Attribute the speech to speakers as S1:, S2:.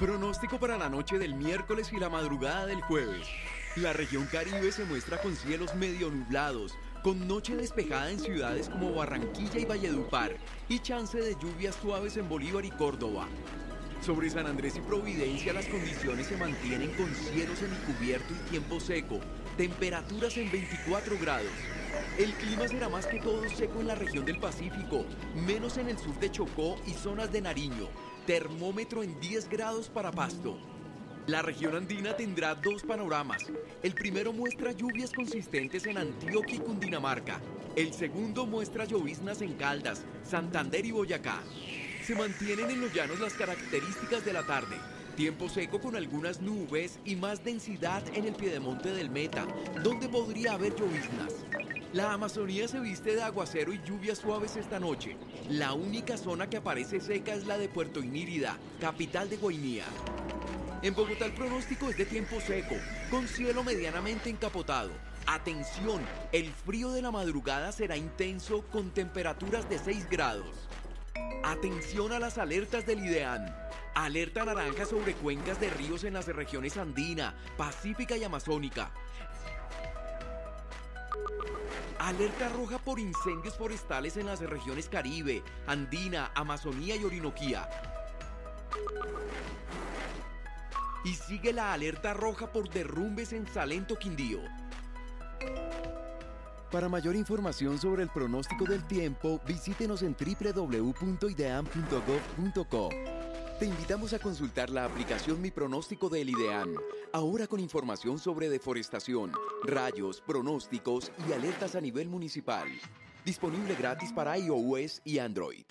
S1: Pronóstico para la noche del miércoles y la madrugada del jueves. La región Caribe se muestra con cielos medio nublados, con noche despejada en ciudades como Barranquilla y Valledupar, y chance de lluvias suaves en Bolívar y Córdoba. Sobre San Andrés y Providencia las condiciones se mantienen con cielos semicubierto y tiempo seco, temperaturas en 24 grados. El clima será más que todo seco en la región del Pacífico, menos en el sur de Chocó y zonas de Nariño. Termómetro en 10 grados para Pasto. La región andina tendrá dos panoramas. El primero muestra lluvias consistentes en Antioquia y Cundinamarca. El segundo muestra lloviznas en Caldas, Santander y Boyacá. Se mantienen en los llanos las características de la tarde. Tiempo seco con algunas nubes y más densidad en el piedemonte del Meta, donde podría haber lloviznas. La Amazonía se viste de aguacero y lluvias suaves esta noche. La única zona que aparece seca es la de Puerto Inírida, capital de Guainía. En Bogotá el pronóstico es de tiempo seco, con cielo medianamente encapotado. Atención, el frío de la madrugada será intenso con temperaturas de 6 grados. Atención a las alertas del IDEAN. Alerta naranja sobre cuencas de ríos en las regiones andina, pacífica y amazónica. Alerta roja por incendios forestales en las regiones Caribe, Andina, Amazonía y Orinoquía. Y sigue la alerta roja por derrumbes en Salento, Quindío. Para mayor información sobre el pronóstico del tiempo, visítenos en www.idean.gov.co. Te invitamos a consultar la aplicación Mi Pronóstico del IDEAN, ahora con información sobre deforestación, rayos, pronósticos y alertas a nivel municipal. Disponible gratis para iOS y Android.